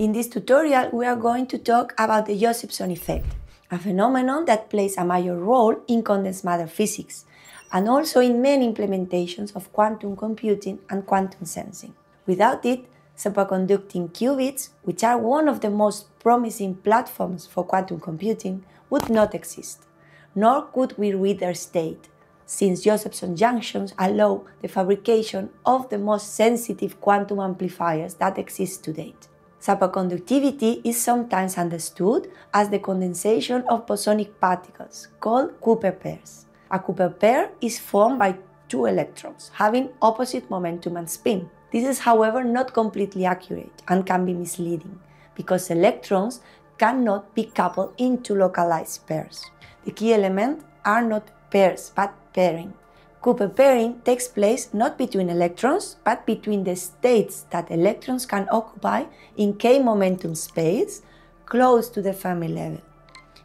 In this tutorial, we are going to talk about the Josephson effect, a phenomenon that plays a major role in condensed matter physics, and also in many implementations of quantum computing and quantum sensing. Without it, superconducting qubits, which are one of the most promising platforms for quantum computing, would not exist, nor could we read their state, since Josephson junctions allow the fabrication of the most sensitive quantum amplifiers that exist to date. Superconductivity is sometimes understood as the condensation of bosonic particles, called Cooper pairs. A Cooper pair is formed by two electrons, having opposite momentum and spin. This is, however, not completely accurate and can be misleading, because electrons cannot be coupled into localized pairs. The key elements are not pairs, but pairing. Cooper pairing takes place not between electrons, but between the states that electrons can occupy in k momentum space close to the Fermi level.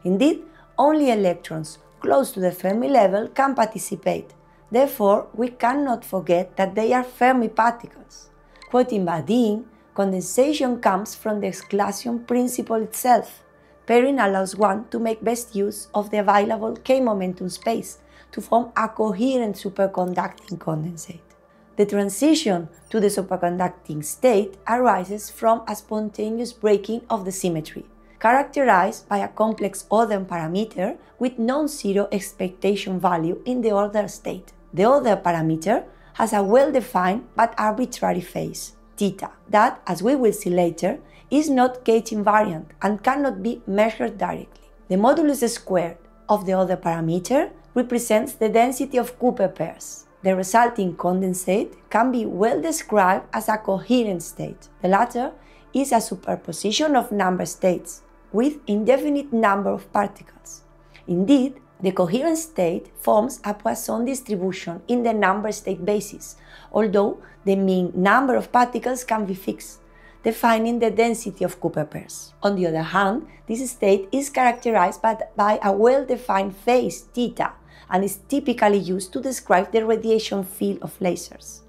Indeed, only electrons close to the Fermi level can participate. Therefore, we cannot forget that they are Fermi particles. Quoting Bardeen, condensation comes from the exclusion principle itself. Pairing allows one to make best use of the available k momentum space to form a coherent superconducting condensate. The transition to the superconducting state arises from a spontaneous breaking of the symmetry, characterized by a complex order parameter with non-zero expectation value in the order state. The order parameter has a well-defined but arbitrary phase, theta, that, as we will see later, is not gauge invariant and cannot be measured directly. The modulus squared of the order parameter represents the density of Cooper pairs. The resulting condensate can be well described as a coherent state. The latter is a superposition of number states with indefinite number of particles. Indeed, the coherent state forms a Poisson distribution in the number state basis, although the mean number of particles can be fixed, defining the density of Cooper pairs. On the other hand, this state is characterized by, a well-defined phase, theta, and is typically used to describe the radiation field of lasers.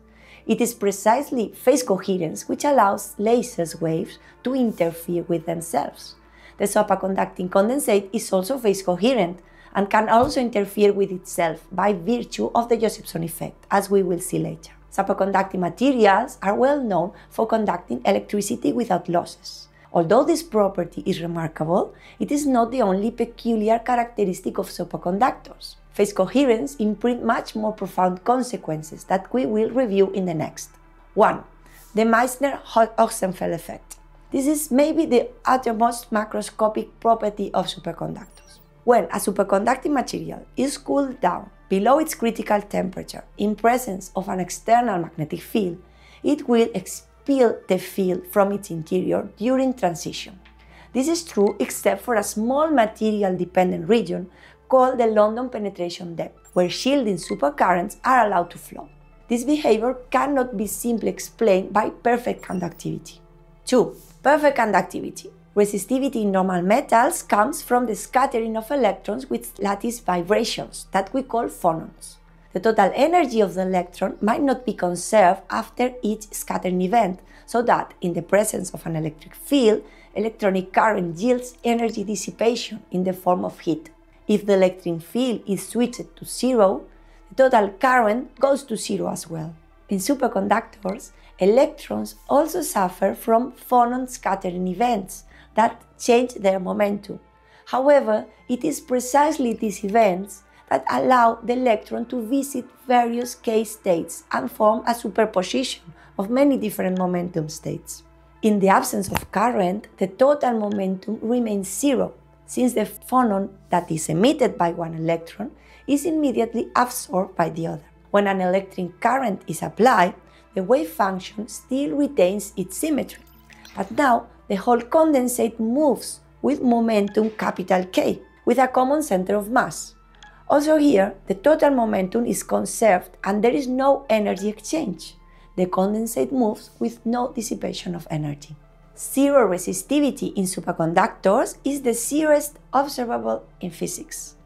It is precisely phase coherence which allows lasers waves to interfere with themselves. The superconducting condensate is also phase coherent and can also interfere with itself by virtue of the Josephson effect, as we will see later. Superconducting materials are well known for conducting electricity without losses. Although this property is remarkable, it is not the only peculiar characteristic of superconductors. Phase coherence imprint much more profound consequences that we will review in the next. 1. The Meissner-Ochsenfeld effect. This is maybe the uttermost macroscopic property of superconductors. When a superconducting material is cooled down below its critical temperature in presence of an external magnetic field, it will expel the field from its interior during transition. This is true except for a small material-dependent region called the London penetration depth, where shielding supercurrents are allowed to flow. This behavior cannot be simply explained by perfect conductivity. 2. Perfect conductivity. Resistivity in normal metals comes from the scattering of electrons with lattice vibrations that we call phonons. The total energy of the electron might not be conserved after each scattering event, so that in the presence of an electric field, electronic current yields energy dissipation in the form of heat. If the electric field is switched to zero, the total current goes to zero as well. In superconductors, electrons also suffer from phonon scattering events that change their momentum. However, it is precisely these events that allow the electron to visit various k states and form a superposition of many different momentum states. In the absence of current, the total momentum remains zero, since the phonon that is emitted by one electron is immediately absorbed by the other. When an electric current is applied, the wave function still retains its symmetry, but now the whole condensate moves with momentum capital K, with a common center of mass. Also here, the total momentum is conserved and there is no energy exchange. The condensate moves with no dissipation of energy. Zero resistivity in superconductors is the zeroest observable in physics.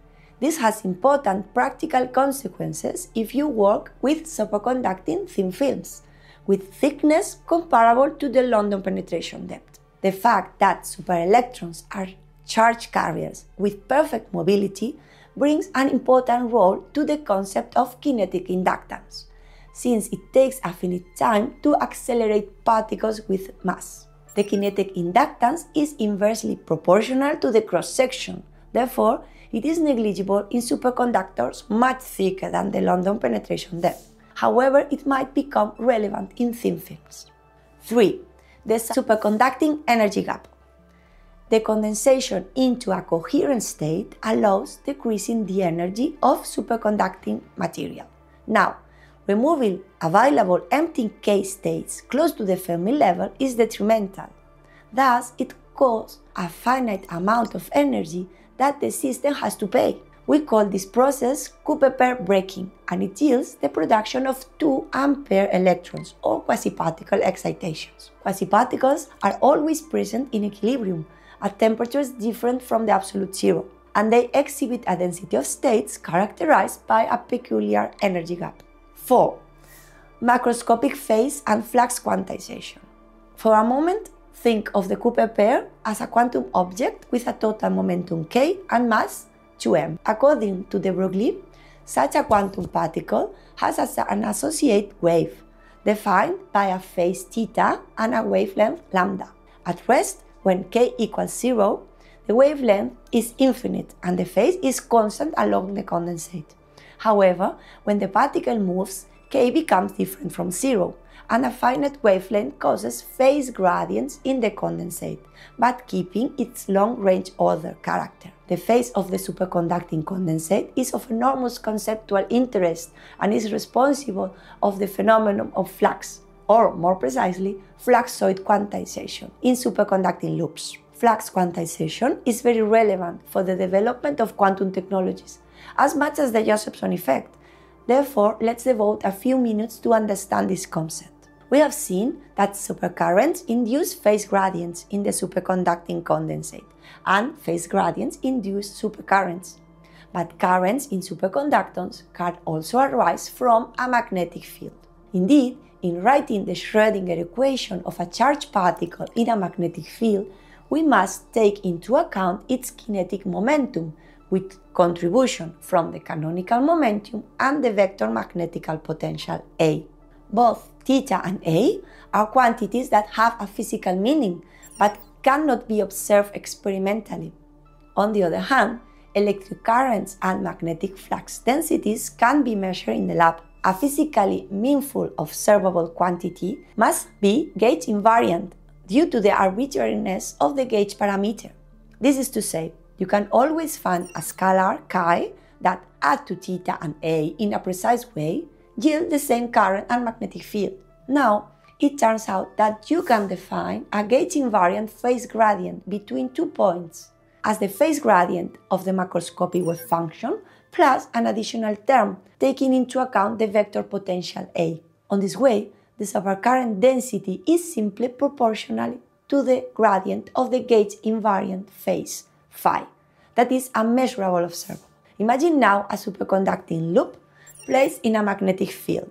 This has important practical consequences if you work with superconducting thin films, with thickness comparable to the London penetration depth. The fact that superelectrons are charge carriers with perfect mobility brings an important role to the concept of kinetic inductance, since it takes a finite time to accelerate particles with mass. The kinetic inductance is inversely proportional to the cross section, therefore, it is negligible in superconductors much thicker than the London penetration depth. However, it might become relevant in thin films. 3. The superconducting energy gap. The condensation into a coherent state allows decreasing the energy of superconducting material. Now, removing available empty K states close to the Fermi level is detrimental. Thus, it costs a finite amount of energy that the system has to pay. We call this process Cooper breaking, and it yields the production of two ampere electrons or quasiparticle excitations. Quasiparticles are always present in equilibrium at temperatures different from the absolute zero, and they exhibit a density of states characterized by a peculiar energy gap. 4. Macroscopic phase and flux quantization. For a moment, Think of the Cooper pair as a quantum object with a total momentum k and mass 2m. According to de Broglie, such a quantum particle has an associated wave, defined by a phase theta and a wavelength lambda. At rest, when k equals zero, the wavelength is infinite and the phase is constant along the condensate. However, when the particle moves, k becomes different from zero, and a finite wavelength causes phase gradients in the condensate, but keeping its long-range order character. The phase of the superconducting condensate is of enormous conceptual interest and is responsible of the phenomenon of flux, or more precisely, fluxoid quantization in superconducting loops. Flux quantization is very relevant for the development of quantum technologies, as much as the Josephson effect. Therefore, let's devote a few minutes to understand this concept we have seen that supercurrents induce phase gradients in the superconducting condensate, and phase gradients induce supercurrents. But currents in superconductors can also arise from a magnetic field. Indeed, in writing the Schrödinger equation of a charged particle in a magnetic field, we must take into account its kinetic momentum, with contribution from the canonical momentum and the vector magnetical potential A. Both theta and A are quantities that have a physical meaning but cannot be observed experimentally. On the other hand, electric currents and magnetic flux densities can be measured in the lab. A physically meaningful observable quantity must be gauge invariant due to the arbitrariness of the gauge parameter. This is to say, you can always find a scalar chi that add to theta and A in a precise way yield the same current and magnetic field. Now, it turns out that you can define a gauge invariant phase gradient between two points as the phase gradient of the macroscopic wave function plus an additional term taking into account the vector potential A. On this way, the supercurrent density is simply proportional to the gradient of the gauge invariant phase phi, that is a measurable observable. Imagine now a superconducting loop placed in a magnetic field.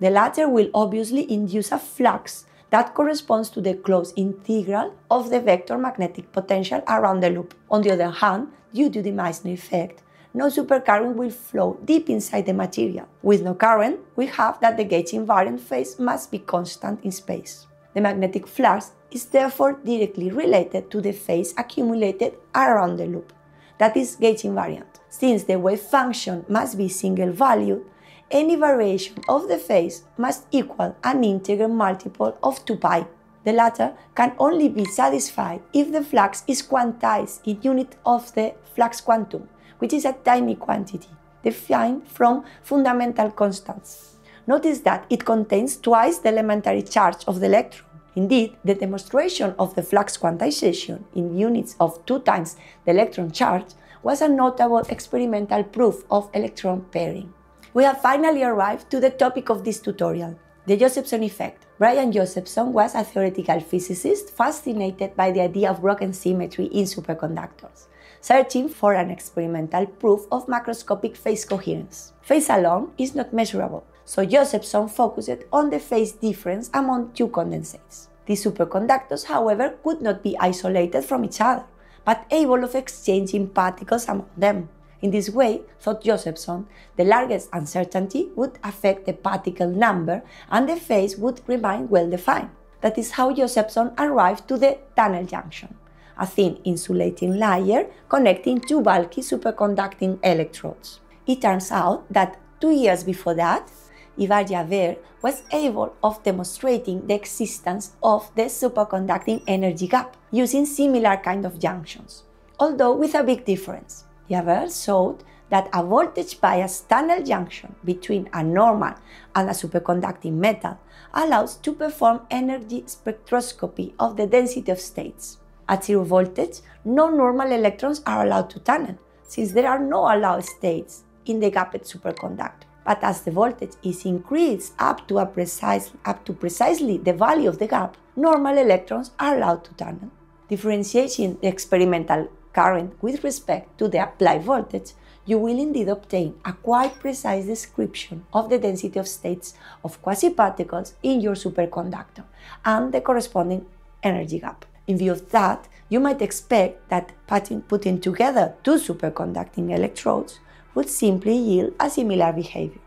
The latter will obviously induce a flux that corresponds to the closed integral of the vector magnetic potential around the loop. On the other hand, due to the Meissner effect, no supercurrent will flow deep inside the material. With no current, we have that the gauge invariant phase must be constant in space. The magnetic flux is therefore directly related to the phase accumulated around the loop, that is gauge invariant. Since the wave function must be single valued, any variation of the phase must equal an integer multiple of 2 pi. The latter can only be satisfied if the flux is quantized in unit of the flux quantum, which is a tiny quantity, defined from fundamental constants. Notice that it contains twice the elementary charge of the electron. Indeed, the demonstration of the flux quantization in units of 2 times the electron charge was a notable experimental proof of electron pairing. We have finally arrived to the topic of this tutorial, the Josephson effect. Brian Josephson was a theoretical physicist fascinated by the idea of broken symmetry in superconductors, searching for an experimental proof of macroscopic phase coherence. Phase alone is not measurable, so Josephson focused on the phase difference among two condensates. These superconductors, however, could not be isolated from each other, but able of exchanging particles among them. In this way, thought Josephson, the largest uncertainty would affect the particle number and the phase would remain well defined. That is how Josephson arrived to the tunnel junction, a thin insulating layer connecting two bulky superconducting electrodes. It turns out that two years before that, Ivar Giaever was able of demonstrating the existence of the superconducting energy gap using similar kind of junctions, although with a big difference. Giaever showed that a voltage biased tunnel junction between a normal and a superconducting metal allows to perform energy spectroscopy of the density of states. At zero voltage, no normal electrons are allowed to tunnel, since there are no allowed states in the gapped superconductor. But as the voltage is increased up to, a precise, up to precisely the value of the gap, normal electrons are allowed to tunnel. Differentiating the experimental current with respect to the applied voltage, you will indeed obtain a quite precise description of the density of states of quasiparticles in your superconductor and the corresponding energy gap. In view of that, you might expect that putting, putting together two superconducting electrodes would simply yield a similar behavior,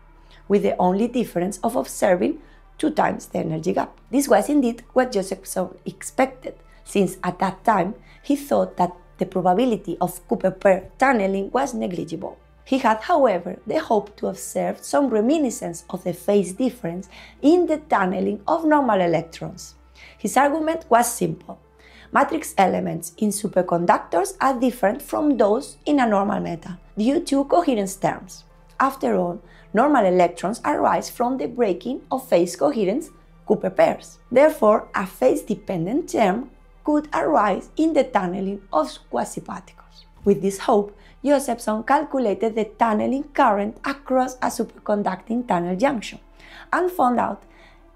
with the only difference of observing two times the energy gap. This was indeed what Josephson expected, since at that time he thought that the probability of Cooper pair tunneling was negligible. He had, however, the hope to observe some reminiscence of the phase difference in the tunneling of normal electrons. His argument was simple. Matrix elements in superconductors are different from those in a normal metal due to coherence terms. After all, normal electrons arise from the breaking of phase coherence Cooper pairs. Therefore, a phase-dependent term could arise in the tunneling of quasiparticles. With this hope, Josephson calculated the tunneling current across a superconducting tunnel junction and found out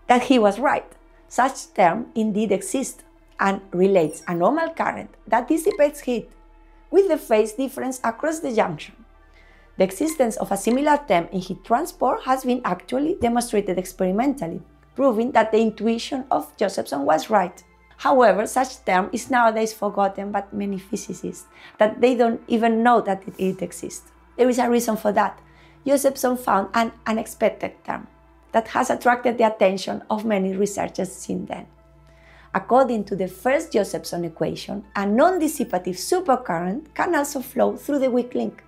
that he was right. Such term indeed exists and relates a normal current that dissipates heat with the phase difference across the junction. The existence of a similar term in heat transport has been actually demonstrated experimentally, proving that the intuition of Josephson was right. However, such term is nowadays forgotten by many physicists, that they don't even know that it exists. There is a reason for that. Josephson found an unexpected term that has attracted the attention of many researchers since then. According to the first Josephson equation, a non-dissipative supercurrent can also flow through the weak link,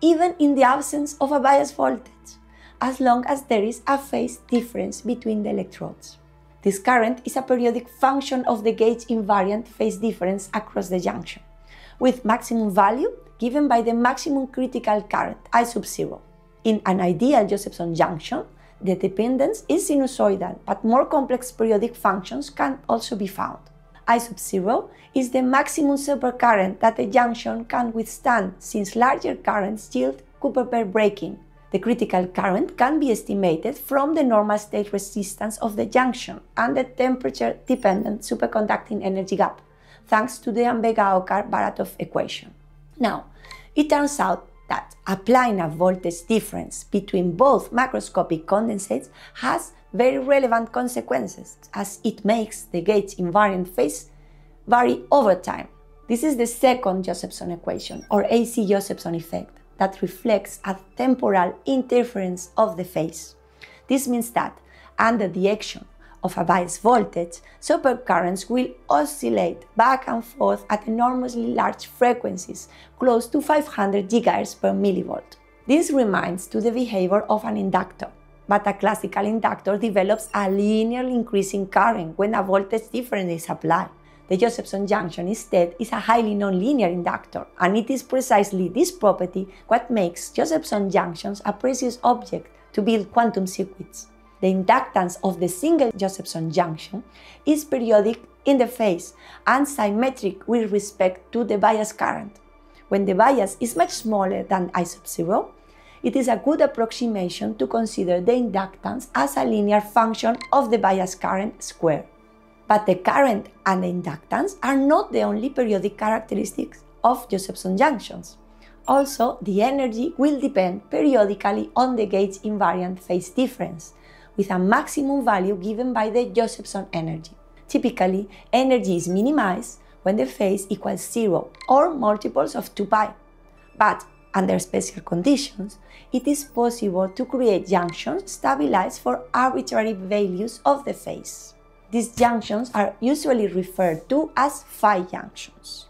even in the absence of a bias voltage, as long as there is a phase difference between the electrodes. This current is a periodic function of the gauge invariant phase difference across the junction, with maximum value given by the maximum critical current, I sub 0. In an ideal Josephson junction, the dependence is sinusoidal, but more complex periodic functions can also be found. I sub 0 is the maximum supercurrent that a junction can withstand since larger currents yield Cooper pair breaking. The critical current can be estimated from the normal state resistance of the junction and the temperature dependent superconducting energy gap, thanks to the Ambegaokar-Baratoff equation. Now, it turns out that applying a voltage difference between both macroscopic condensates has very relevant consequences as it makes the gauge invariant phase vary over time. This is the second Josephson equation, or AC Josephson effect, that reflects a temporal interference of the phase. This means that under the action of a bias voltage, supercurrents will oscillate back and forth at enormously large frequencies, close to 500 GHz per millivolt. This reminds to the behavior of an inductor, but a classical inductor develops a linearly increasing current when a voltage difference is applied. The Josephson junction instead is a highly nonlinear inductor, and it is precisely this property what makes Josephson junctions a precious object to build quantum circuits the inductance of the single Josephson junction is periodic in the phase and symmetric with respect to the bias current. When the bias is much smaller than I sub 0, it is a good approximation to consider the inductance as a linear function of the bias current square. But the current and the inductance are not the only periodic characteristics of Josephson junctions. Also, the energy will depend periodically on the gauge invariant phase difference, with a maximum value given by the Josephson energy. Typically, energy is minimized when the phase equals zero or multiples of 2 pi. But under special conditions, it is possible to create junctions stabilized for arbitrary values of the phase. These junctions are usually referred to as phi junctions.